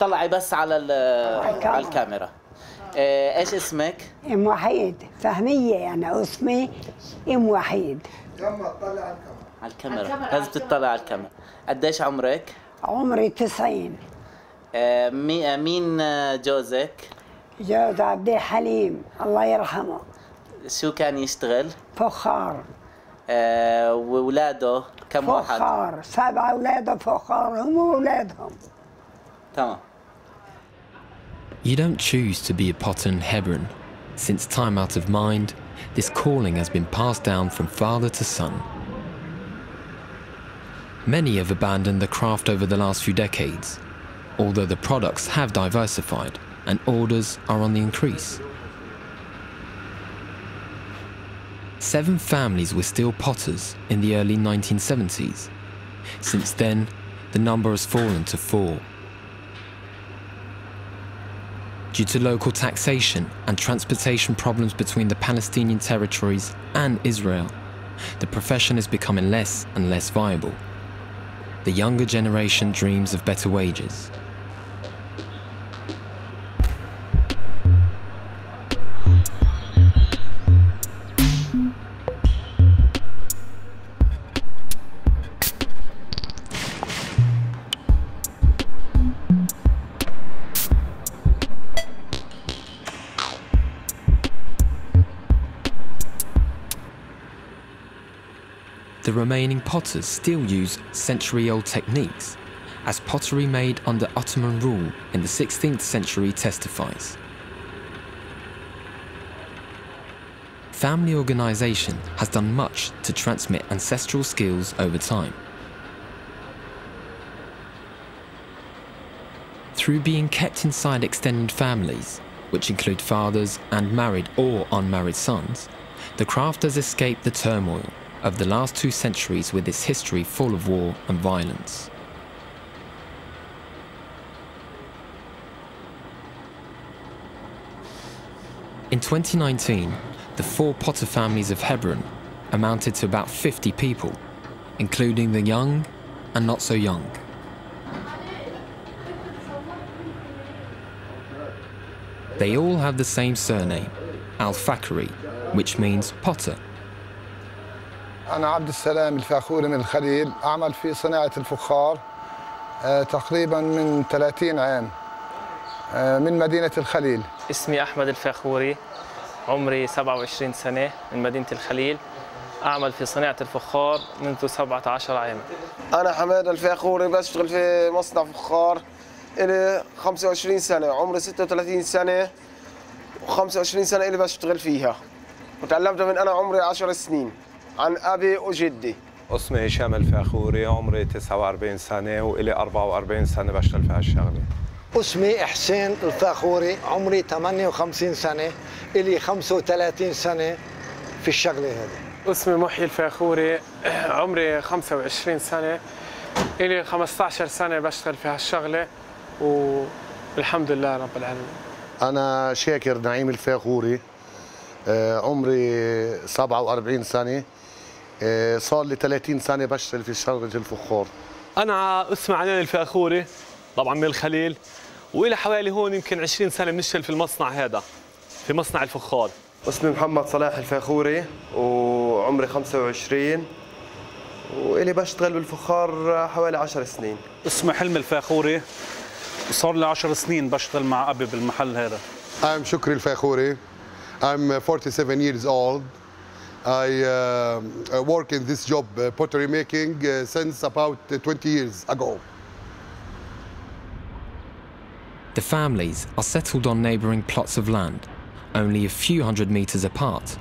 طلعي بس على ال- على الكاميرا. آه، إيش اسمك؟ إم وحيد. فهمية يعني اسمي إم وحيد. على الكاميرا. لازم تطلع على الكاميرا قديش عمرك؟ عمري 90 آه، مي- مين جوزك؟ جوز عبد الحليم. الله يرحمه. شو كان يشتغل؟ فخار. آه، وولاده كم واحد؟ فخار. سبع أولاد فخار. هم وأولادهم. Tamam. You don't choose to be a potter in Hebron. Since time out of mind, this calling has been passed down from father to son. Many have abandoned the craft over the last few decades, although the products have diversified and orders are on the increase. Seven families were still potters in the early 1970s. Since then, the number has fallen to four. Due to local taxation and transportation problems between the Palestinian territories and Israel, the profession is becoming less and less viable. The younger generation dreams of better wages. Remaining potters still use century old techniques, as pottery made under Ottoman rule in the 16th century testifies. Family organisation has done much to transmit ancestral skills over time. Through being kept inside extended families, which include fathers and married or unmarried sons, the craft has escaped the turmoil of the last two centuries with its history full of war and violence. In 2019, the four Potter families of Hebron amounted to about 50 people, including the young and not so young. They all have the same surname, Al Fakhouri, which means potter. أنا عبد السلام الفاخوري من الخليل أعمل في صناعة الفخار آه، تقريبا من 30 عام آه، من مدينة الخليل. اسمي أحمد الفاخوري عمري 27 سنة من مدينة الخليل أعمل في صناعة الفخار منذ 17 عاما. أنا حماد الفاخوري بشتغل في مصنع فخار إلي 25 سنة عمري 36 سنة و25 سنة إلي بشتغل فيها. وتعلمتها من أنا عمري 10 سنين. عن أبي وجدي اسمي هشام الفاخوري عمري 49 سنة وإلي 44 سنة بشتغل في هالشغلة. اسمي حسين الفاخوري عمري 58 سنة إلي 35 سنة في الشغلة هذه. اسمي محيي الفاخوري عمري 25 سنة إلي 15 سنة بشتغل في هالشغلة والحمد لله رب العالمين. أنا شاكر نعيم الفاخوري آه، عمري 47 سنة صار لي 30 سنة بشتغل في شغلة الفخار أنا اسمي عنان الفاخوري طبعا من الخليل وإلى حوالي هون يمكن 20 سنة بنشتغل في المصنع هذا في مصنع الفخار اسمي محمد صلاح الفاخوري وعمري 25 وإلي بشتغل بالفخار حوالي 10 سنين اسمي حلمي الفاخوري وصار لي 10 سنين بشتغل مع أبي بالمحل هذا I'm Shukri Al-Fakhouri. I'm uh, 47 years old. I uh, uh, work in this job, uh, pottery making, since about uh, 20 years ago. The families are settled on neighbouring plots of land, only a few hundred metres apart,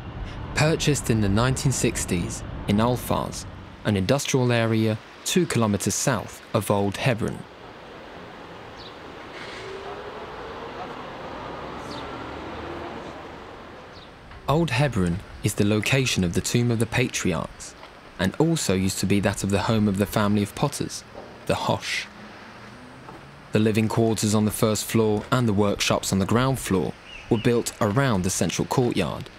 purchased in the 1960s in Alfaz, an industrial area two kilometres south of Old Hebron. Old Hebron is the location of the tomb of the patriarchs, and also used to be that of the home of the family of potters, the Hosh. The living quarters on the first floor and the workshops on the ground floor were built around the central courtyard.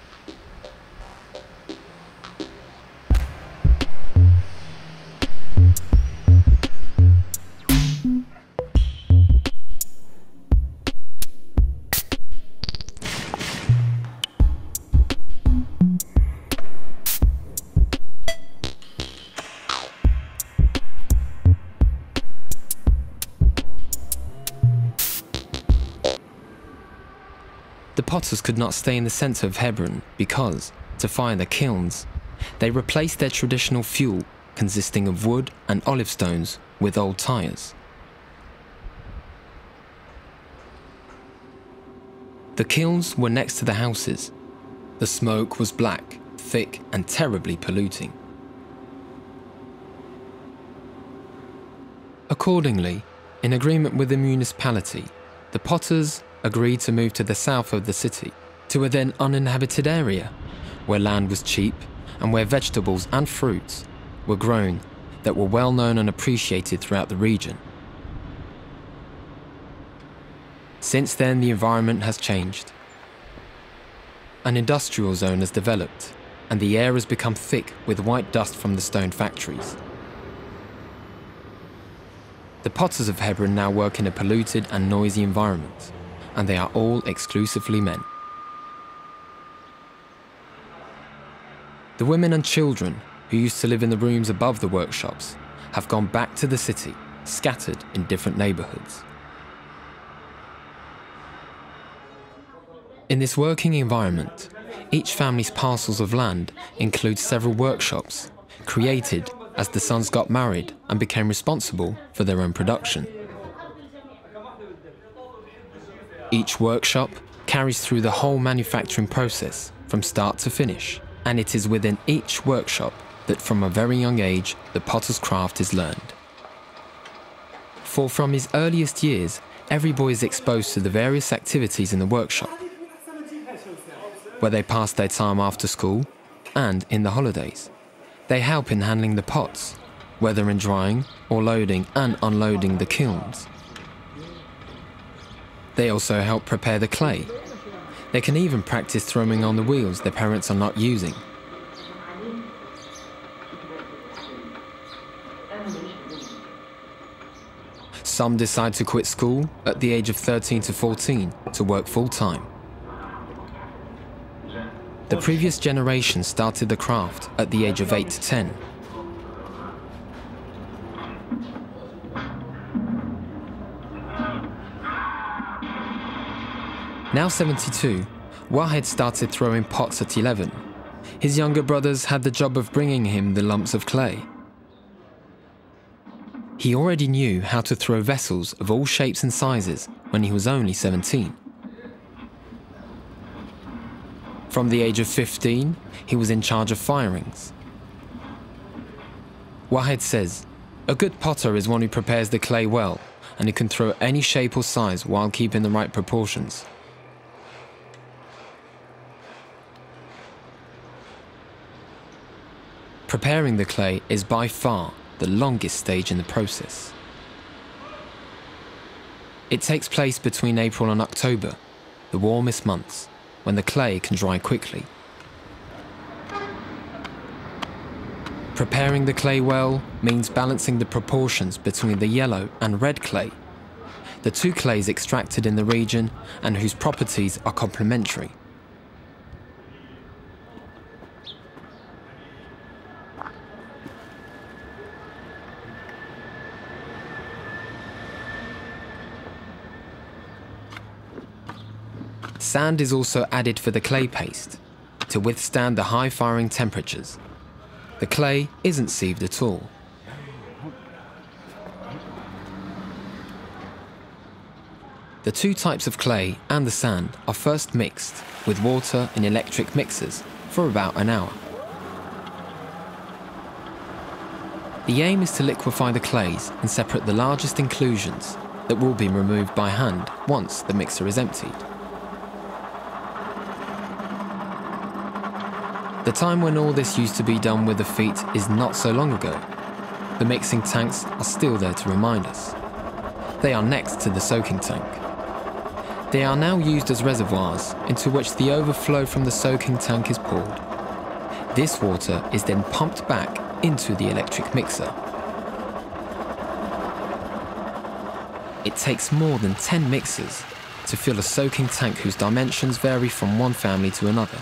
Potters could not stay in the centre of Hebron because, to fire the kilns, they replaced their traditional fuel, consisting of wood and olive stones, with old tyres. The kilns were next to the houses. The smoke was black, thick, and terribly polluting. Accordingly, in agreement with the municipality, the Potters agreed to move to the south of the city, to a then uninhabited area, where land was cheap and where vegetables and fruits were grown that were well known and appreciated throughout the region. Since then, the environment has changed. An industrial zone has developed, and the air has become thick with white dust from the stone factories. The potters of Hebron now work in a polluted and noisy environment, and they are all exclusively men. The women and children who used to live in the rooms above the workshops have gone back to the city, scattered in different neighborhoods. In this working environment, each family's parcels of land include several workshops, created as the sons got married and became responsible for their own production. Each workshop carries through the whole manufacturing process from start to finish, and it is within each workshop that from a very young age the potter's craft is learned. For from his earliest years, every boy is exposed to the various activities in the workshop, where they pass their time after school and in the holidays. They help in handling the pots, whether in drying or loading and unloading the kilns. They also help prepare the clay. They can even practice throwing on the wheels their parents are not using. Some decide to quit school at the age of 13 to 14 to work full time. The previous generation started the craft at the age of 8 to 10. Now 72, Wahed started throwing pots at 11. His younger brothers had the job of bringing him the lumps of clay. He already knew how to throw vessels of all shapes and sizes when he was only 17. From the age of 15, he was in charge of firings. Wahed says, A good potter is one who prepares the clay well and who can throw any shape or size while keeping the right proportions. Preparing the clay is by far the longest stage in the process. It takes place between April and October, the warmest months, when the clay can dry quickly. Preparing the clay well means balancing the proportions between the yellow and red clay, the two clays extracted in the region and whose properties are complementary. Sand is also added for the clay paste to withstand the high firing temperatures. The clay isn't sieved at all. The two types of clay and the sand are first mixed with water in electric mixers for about an hour. The aim is to liquefy the clays and separate the largest inclusions that will be removed by hand once the mixer is emptied. The time when all this used to be done with the feet is not so long ago. The mixing tanks are still there to remind us. They are next to the soaking tank. They are now used as reservoirs into which the overflow from the soaking tank is poured. This water is then pumped back into the electric mixer. It takes more than 10 mixers to fill a soaking tank whose dimensions vary from one family to another.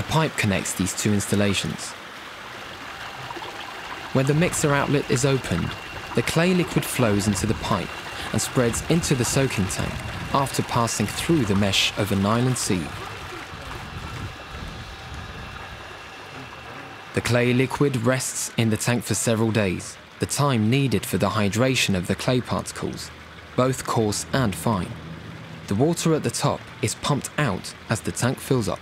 A pipe connects these two installations. When the mixer outlet is opened, the clay liquid flows into the pipe and spreads into the soaking tank, after passing through the mesh of a nylon sieve. The clay liquid rests in the tank for several days, the time needed for the hydration of the clay particles, both coarse and fine. The water at the top is pumped out as the tank fills up.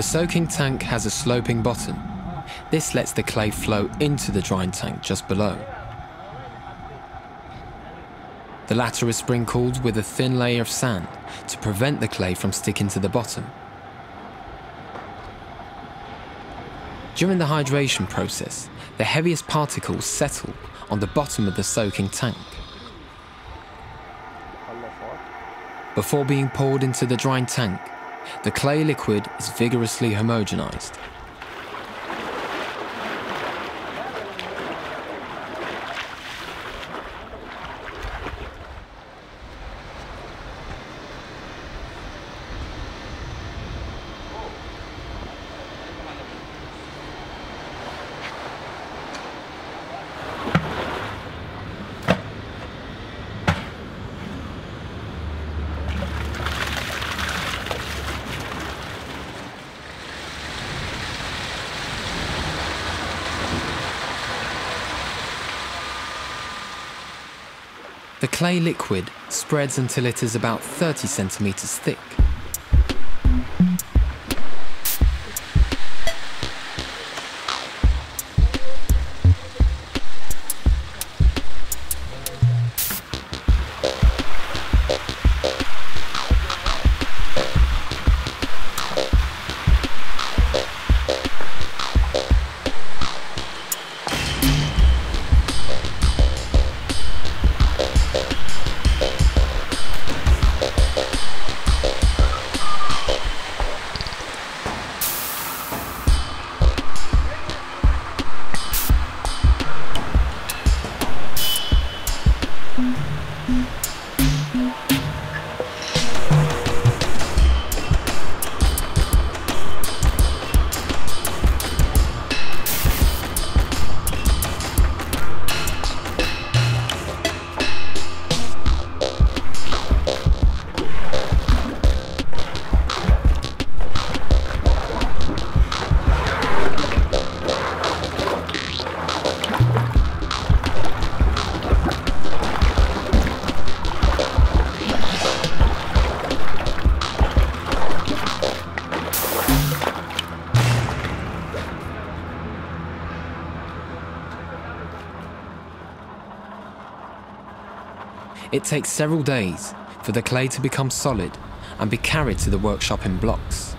The soaking tank has a sloping bottom. This lets the clay flow into the drying tank just below. The latter is sprinkled with a thin layer of sand to prevent the clay from sticking to the bottom. During the hydration process, the heaviest particles settle on the bottom of the soaking tank. Before being poured into the drying tank, the clay liquid is vigorously homogenized. Clay liquid spreads until it is about 30 centimeters thick. Takes several days for the clay to become solid and be carried to the workshop in blocks.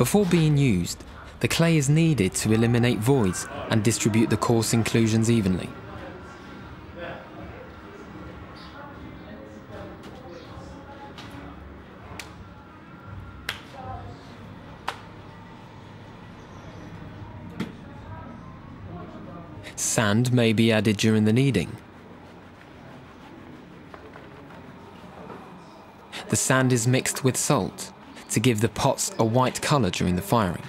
Before being used, the clay is kneaded to eliminate voids and distribute the coarse inclusions evenly. Sand may be added during the kneading. The sand is mixed with salt to give the pots a white colour during the firing.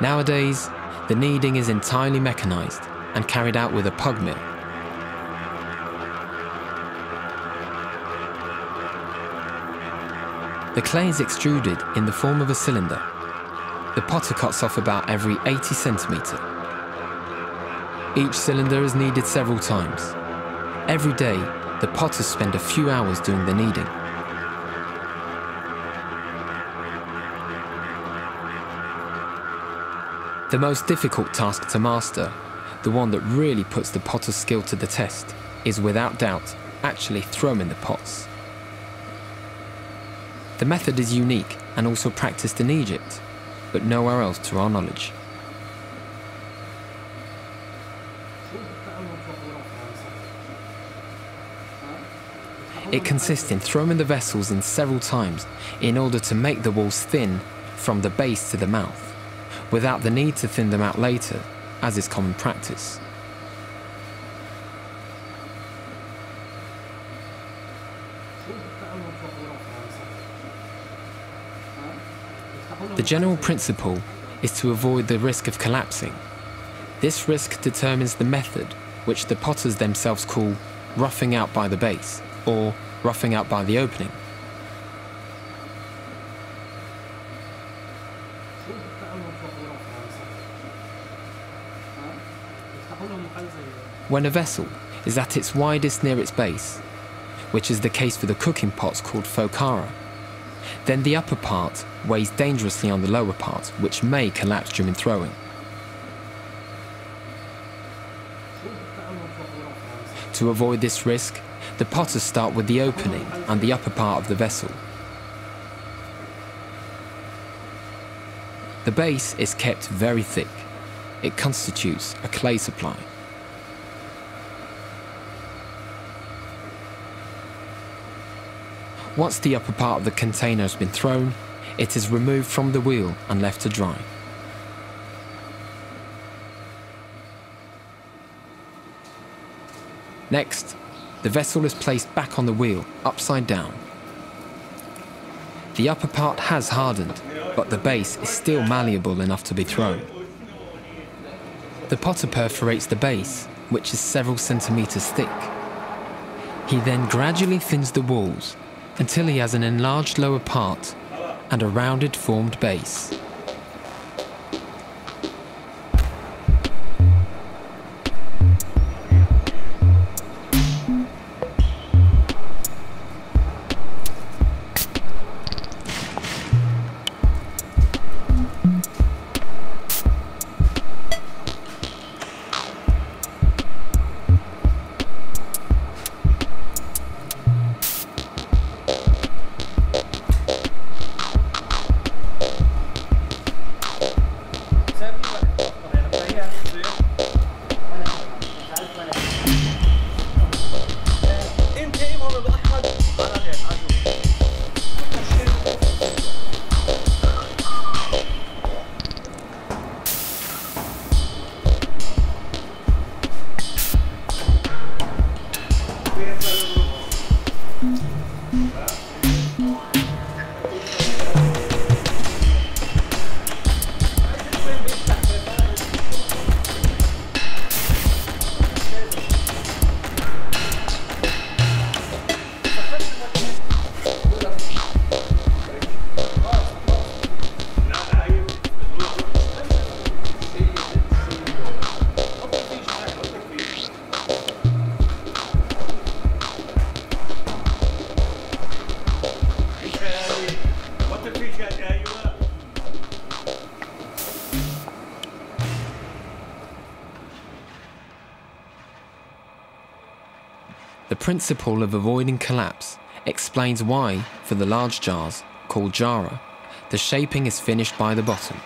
Nowadays, the kneading is entirely mechanised and carried out with a pug mill. The clay is extruded in the form of a cylinder the potter cuts off about every 80 centimetre. Each cylinder is kneaded several times. Every day, the potters spend a few hours doing the kneading. The most difficult task to master, the one that really puts the potter's skill to the test, is without doubt actually throwing in the pots. The method is unique and also practiced in Egypt, but nowhere else to our knowledge. It consists in throwing the vessels in several times in order to make the walls thin from the base to the mouth, without the need to thin them out later, as is common practice. General principle is to avoid the risk of collapsing. This risk determines the method, which the potters themselves call roughing out by the base or roughing out by the opening. When a vessel is at its widest near its base, which is the case for the cooking pots called focara, then the upper part weighs dangerously on the lower part, which may collapse during throwing. To avoid this risk, the potters start with the opening and the upper part of the vessel. The base is kept very thick. It constitutes a clay supply. Once the upper part of the container has been thrown, it is removed from the wheel and left to dry. Next, the vessel is placed back on the wheel, upside down. The upper part has hardened, but the base is still malleable enough to be thrown. The potter perforates the base, which is several centimeters thick. He then gradually thins the walls until he has an enlarged lower part and a rounded formed base. Principle of avoiding collapse explains why, for the large jars, called jara, the shaping is finished by the bottom.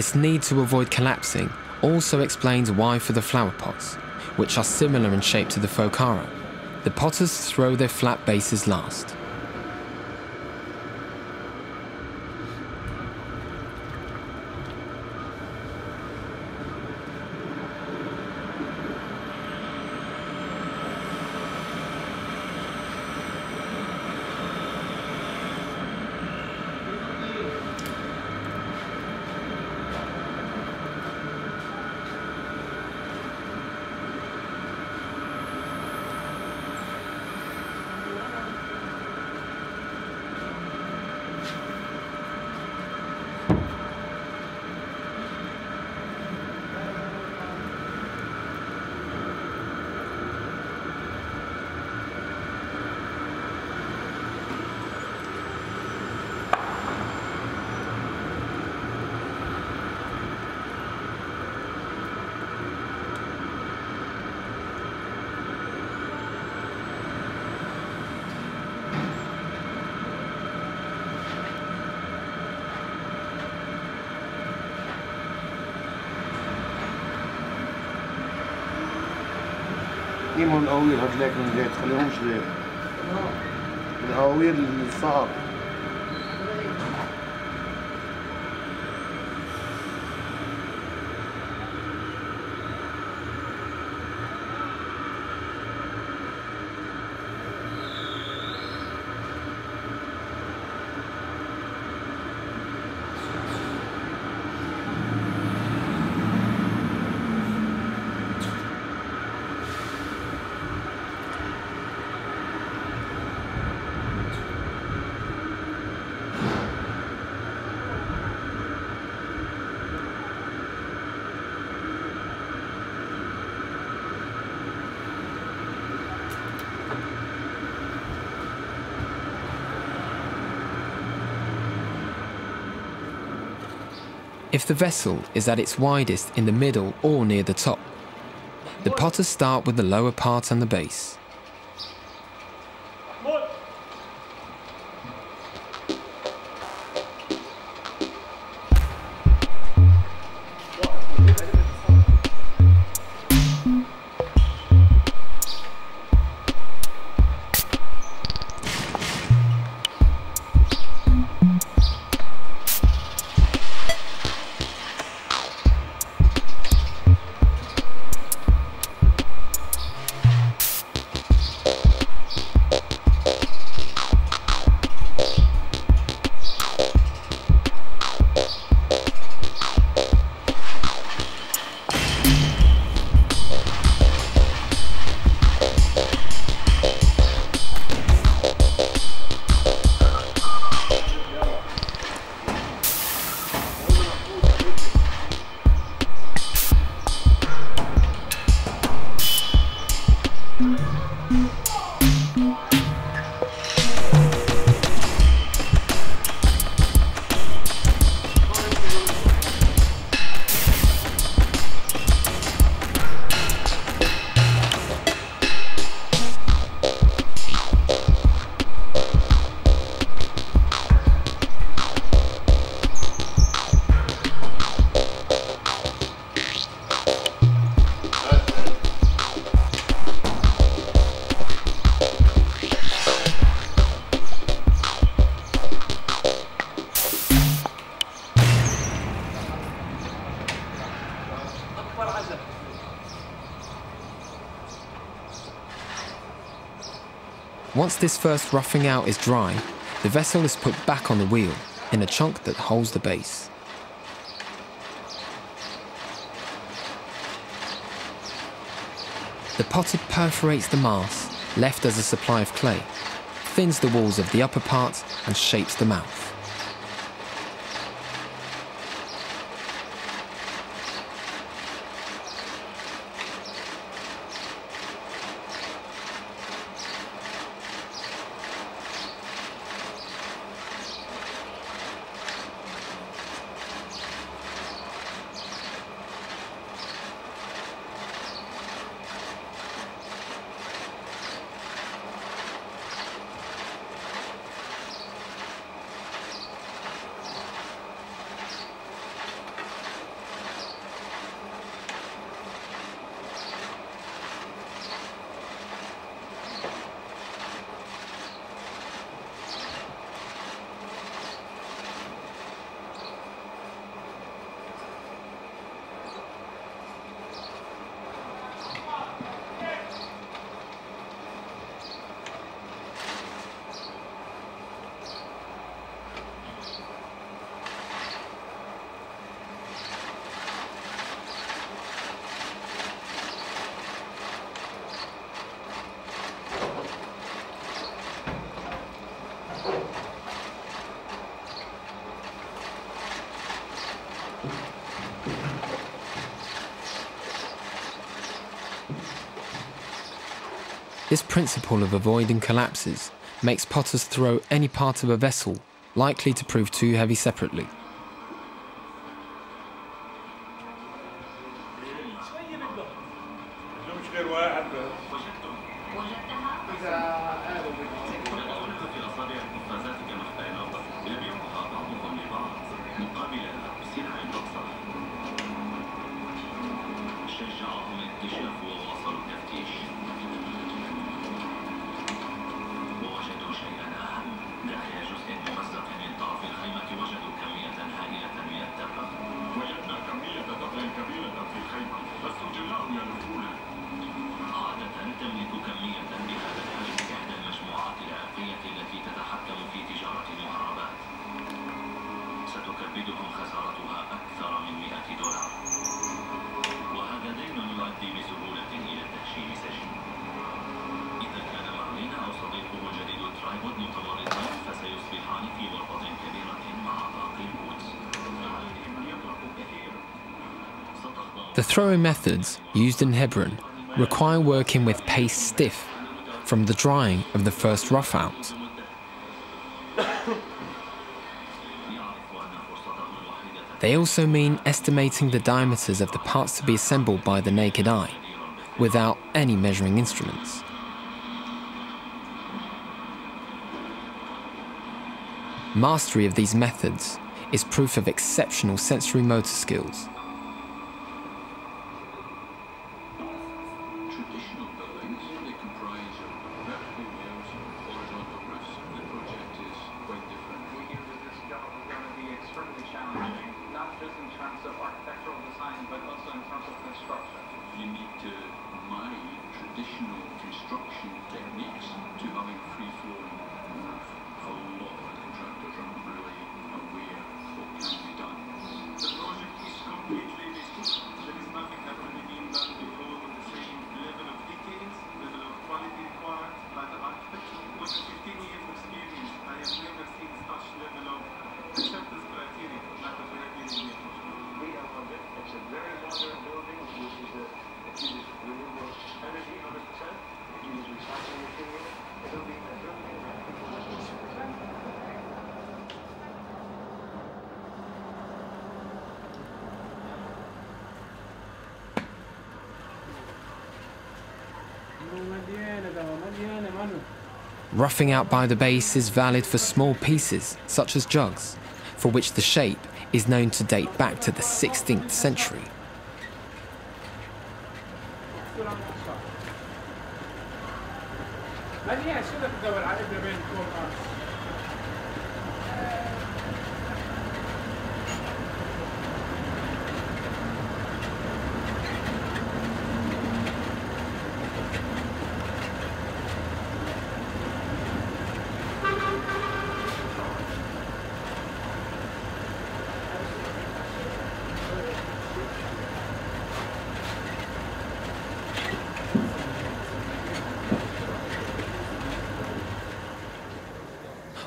This need to avoid collapsing also explains why for the flower pots, which are similar in shape to the Focara, the potters throw their flat bases last. تجيبهم الاوير هات من جاي تخليهمش ليه القوير الصعب. If the vessel is at its widest in the middle or near the top, the potters start with the lower part and the base. Once this first roughing out is dry, the vessel is put back on the wheel in a chunk that holds the base. The potter perforates the mass, left as a supply of clay, thins the walls of the upper part and shapes the mouth. This principle of avoiding collapses makes potters throw any part of a vessel likely to prove too heavy separately. The throwing methods used in Hebron require working with paste stiff from the drying of the first rough out. They also mean estimating the diameters of the parts to be assembled by the naked eye, without any measuring instruments. Mastery of these methods is proof of exceptional sensory motor skills. traditional buildings, they comprise of vertical walls and horizontal roofs. The project is quite different. We hear that this job is going to be extremely challenging, not just in terms of architectural design, but also in terms of construction. You need to marry traditional construction techniques to having free-flowing Roughing out by the base is valid for small pieces, such as jugs, for which the shape is known to date back to the 16th century.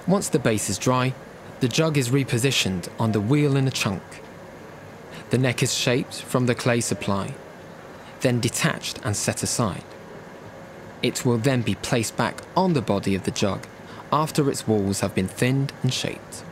Once the base is dry, the jug is repositioned on the wheel in a chuck. The neck is shaped from the clay supply, then detached and set aside. It will then be placed back on the body of the jug after its walls have been thinned and shaped.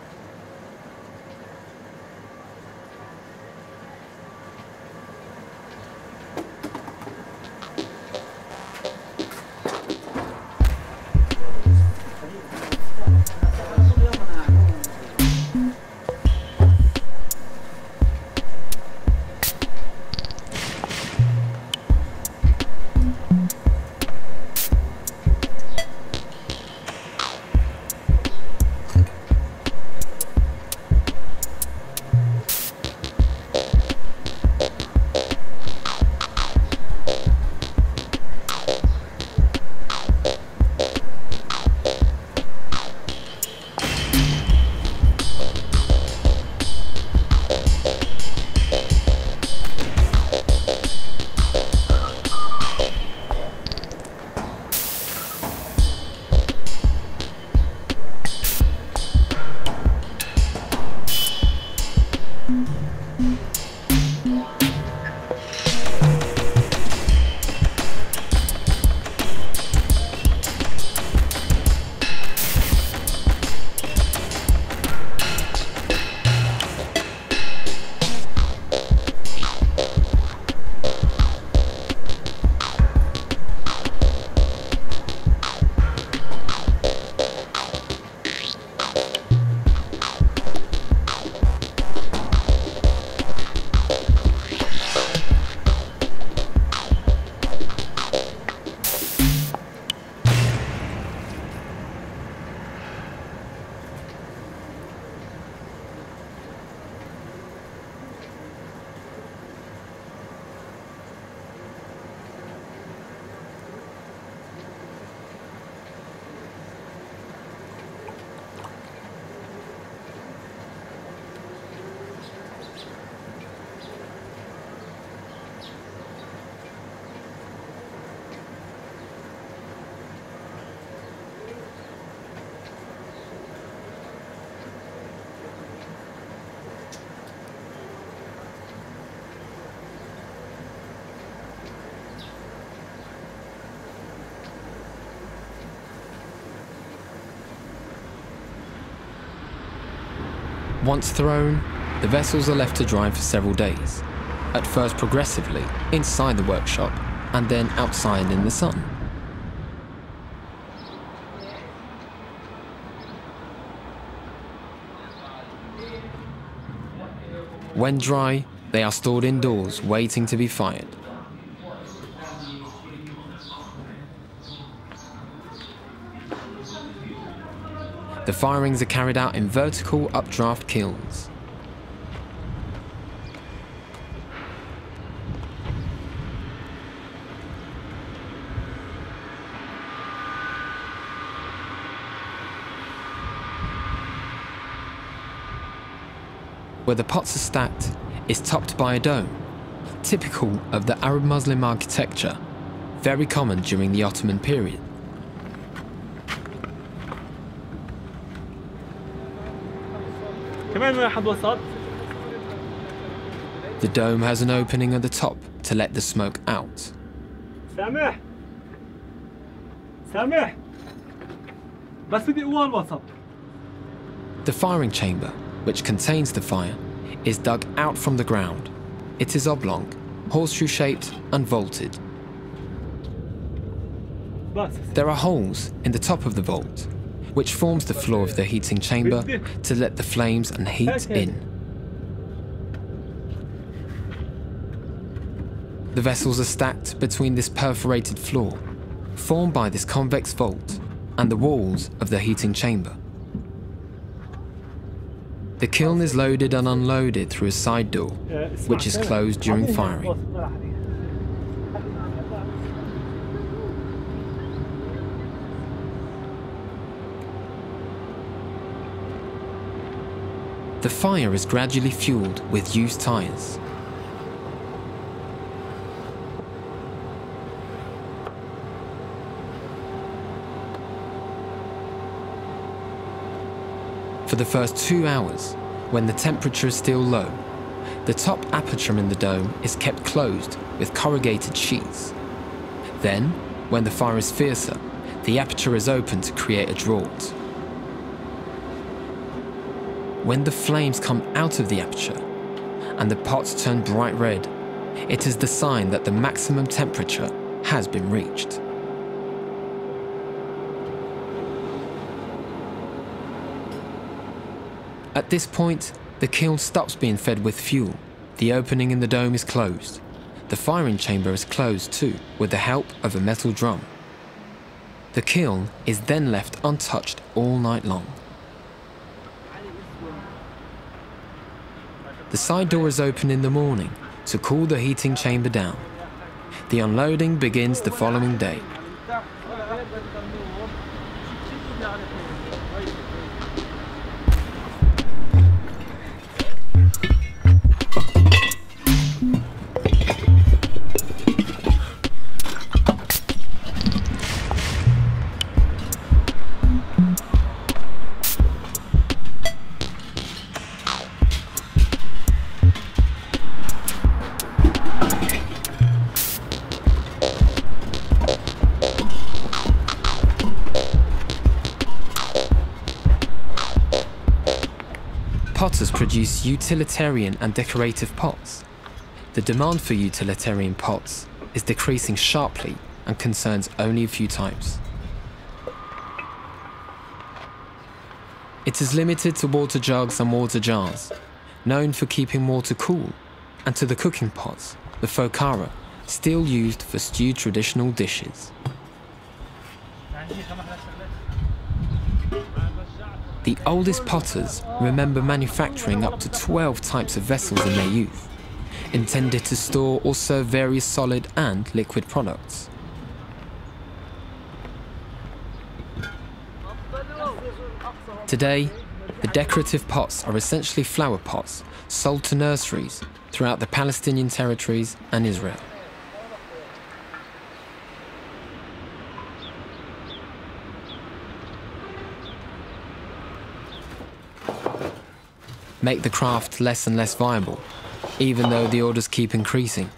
Once thrown, the vessels are left to dry for several days, at first progressively inside the workshop and then outside in the sun. When dry, they are stored indoors waiting to be fired. The firings are carried out in vertical updraft kilns. Where the pots are stacked is topped by a dome, typical of the Arab Muslim architecture, very common during the Ottoman period. The dome has an opening at the top to let the smoke out. سامح سامح بس بدي قوى الوسط The firing chamber, which contains the fire, is dug out from the ground. It is oblong, horseshoe shaped, and vaulted. بس There are holes in the top of the vault, which forms the floor of the heating chamber to let the flames and heat in. The vessels are stacked between this perforated floor, formed by this convex vault, and the walls of the heating chamber. The kiln is loaded and unloaded through a side door, which is closed during firing. The fire is gradually fueled with used tires. For the first two hours, when the temperature is still low, the top aperture in the dome is kept closed with corrugated sheets. Then, when the fire is fiercer, the aperture is opened to create a draught. When the flames come out of the aperture and the pots turn bright red, it is the sign that the maximum temperature has been reached. At this point, the kiln stops being fed with fuel. The opening in the dome is closed. The firing chamber is closed too, with the help of a metal drum. The kiln is then left untouched all night long. The side door is open in the morning to cool the heating chamber down. The unloading begins the following day. Potters produce utilitarian and decorative pots. The demand for utilitarian pots is decreasing sharply and concerns only a few types. It is limited to water jugs and water jars, known for keeping water cool, and to the cooking pots, the fokara, still used for stewed traditional dishes. The oldest potters remember manufacturing up to 12 types of vessels in their youth, intended to store or serve various solid and liquid products. Today, the decorative pots are essentially flower pots sold to nurseries throughout the Palestinian territories and Israel. Make the craft less and less viable, even though the orders keep increasing.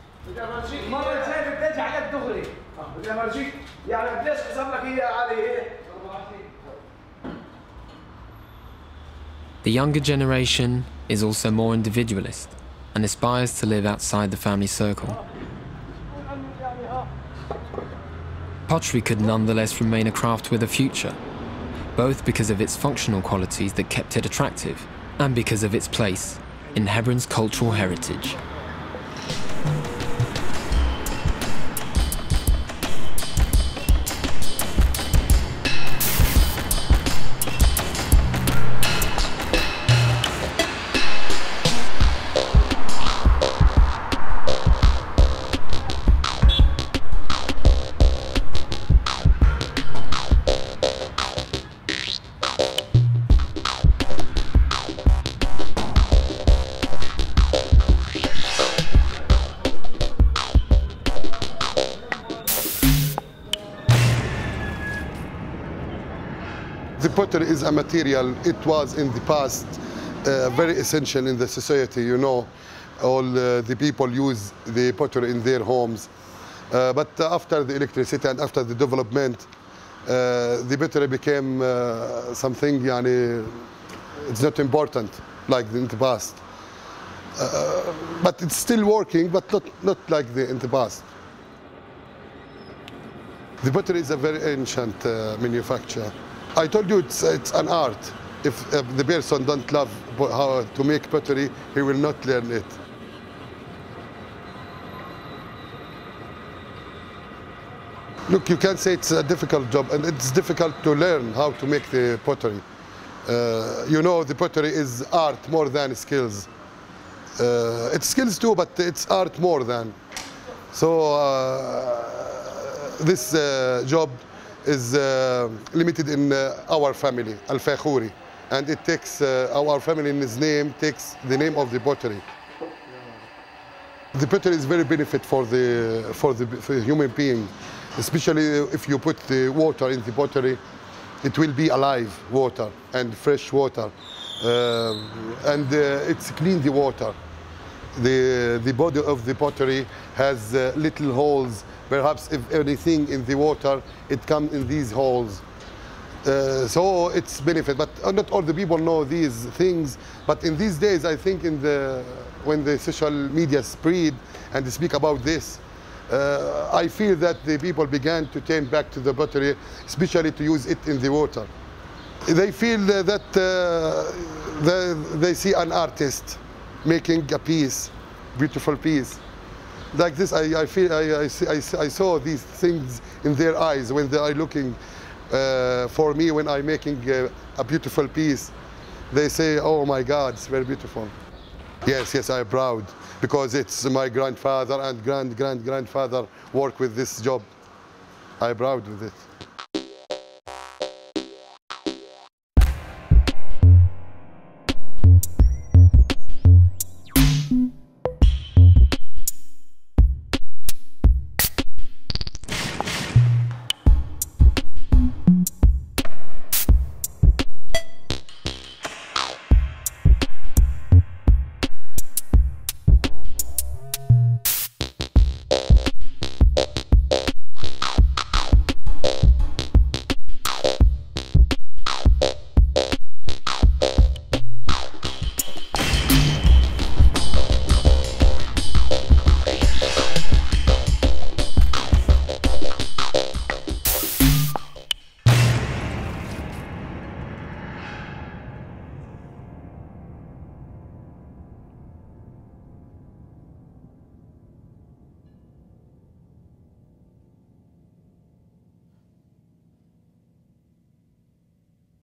The younger generation is also more individualist and aspires to live outside the family circle. Pottery could nonetheless remain a craft with a future, both because of its functional qualities that kept it attractive and because of its place in Hebron's cultural heritage. A material, it was in the past uh, very essential in the society, you know. All uh, the people use the pottery in their homes. Uh, but after the electricity and after the development, uh, the pottery became uh, something, yani, it's not important like in the past. Uh, but it's still working, but not, not like the, in the past. The pottery is a very ancient manufacture. I told you it's, it's an art. If, if the person don't love how to make pottery, he will not learn it. Look, you can say it's a difficult job, and it's difficult to learn how to make the pottery. Uh, you know, the pottery is art more than skills. Uh, it's skills too, but it's art more than. So uh, this uh, job is uh, limited in uh, our family, Al Fakhouri, and it takes uh, our family in his name takes the name of the pottery. The pottery is very benefit for the for the for human being, especially if you put the water in the pottery, it will be alive water and fresh water, uh, and uh, it's clean the water. The the body of the pottery has uh, little holes. Perhaps if anything in the water, it comes in these holes. Uh, so it's benefit, but not all the people know these things. But in these days, I think in the when the social media spread and speak about this, uh, I feel that the people began to turn back to the pottery, especially to use it in the water. They feel that uh, they, they see an artist making a piece, beautiful piece. Like this, I, I feel I, I, see, I, I saw these things in their eyes when they are looking uh, for me when I'm making uh, a beautiful piece. They say, "Oh my God, it's very beautiful." Yes, yes, I'm proud because it's my grandfather and grand grand grandfather work with this job. I'm proud with it.